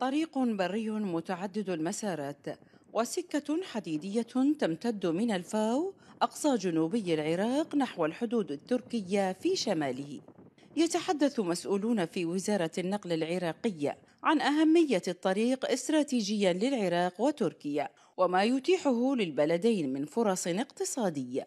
طريق بري متعدد المسارات وسكة حديدية تمتد من الفاو أقصى جنوبي العراق نحو الحدود التركية في شماله. يتحدث مسؤولون في وزارة النقل العراقية عن أهمية الطريق استراتيجيا للعراق وتركيا وما يتيحه للبلدين من فرص اقتصادية.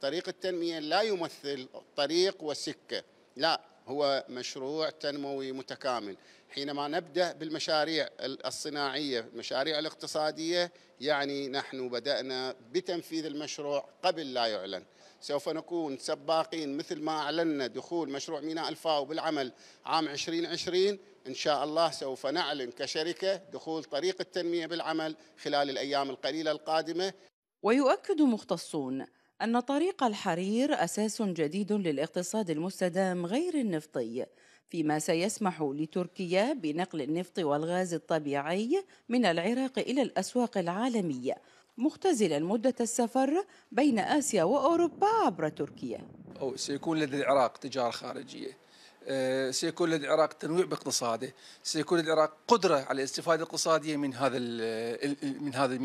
طريق التنمية لا يمثل طريق وسكة لا. هو مشروع تنموي متكامل. حينما نبدأ بالمشاريع الصناعية المشاريع الاقتصادية يعني نحن بدأنا بتنفيذ المشروع قبل لا يعلن. سوف نكون سباقين مثل ما أعلنا دخول مشروع ميناء الفاو بالعمل عام 2020 إن شاء الله سوف نعلن كشركة دخول طريق التنمية بالعمل خلال الأيام القليلة القادمة. ويؤكد مختصون أن طريق الحرير أساس جديد للاقتصاد المستدام غير النفطي فيما سيسمح لتركيا بنقل النفط والغاز الطبيعي من العراق إلى الأسواق العالمية مختزلا مدة السفر بين آسيا وأوروبا عبر تركيا. أو سيكون لدى العراق تجارة خارجية. سيكون لدى العراق تنويع باقتصاده، سيكون لدى العراق قدرة على الاستفادة الاقتصادية من هذا من هذا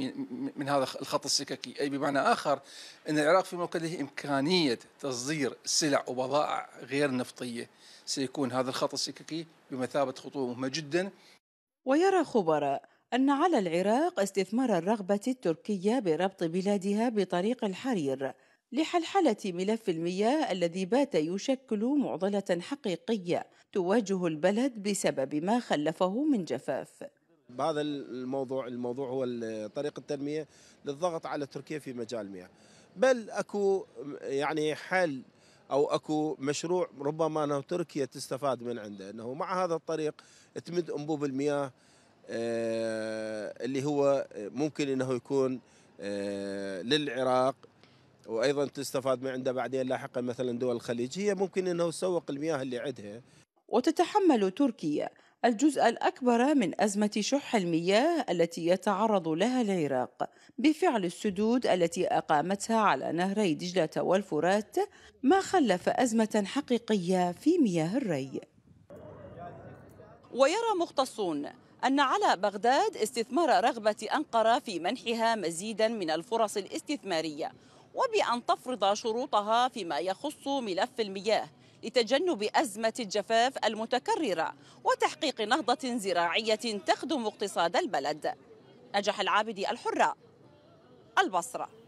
من هذا الخط السككي، أي بمعنى آخر إن العراق في موكله إمكانية تصدير سلع وبضائع غير نفطية، سيكون هذا الخط السككي بمثابة خطوه مهمة جدا. ويرى خبراء أن على العراق استثمار الرغبة التركية بربط بلادها بطريق الحرير. لحلحلة ملف المياه الذي بات يشكل معضلة حقيقية تواجه البلد بسبب ما خلفه من جفاف. هذا الموضوع الموضوع هو طريق التنمية للضغط على تركيا في مجال المياه. بل أكو يعني حل أو أكو مشروع ربما أنه تركيا تستفاد من عنده أنه مع هذا الطريق تمد أنبوب المياه آه، اللي هو ممكن إنه يكون آه، للعراق وأيضا تستفاد من عنده بعدين لاحقا مثلا دول الخليج هي ممكن إنه تسوق المياه اللي عندها. وتتحمل تركيا الجزء الأكبر من أزمة شح المياه التي يتعرض لها العراق بفعل السدود التي أقامتها على نهري دجلة والفرات ما خلف أزمة حقيقية في مياه الري. ويرى مختصون أن على بغداد استثمار رغبة أنقرة في منحها مزيدا من الفرص الاستثمارية وبأن تفرض شروطها فيما يخص ملف المياه لتجنب أزمة الجفاف المتكررة وتحقيق نهضة زراعية تخدم اقتصاد البلد. نجح العابدي الحرة البصرة.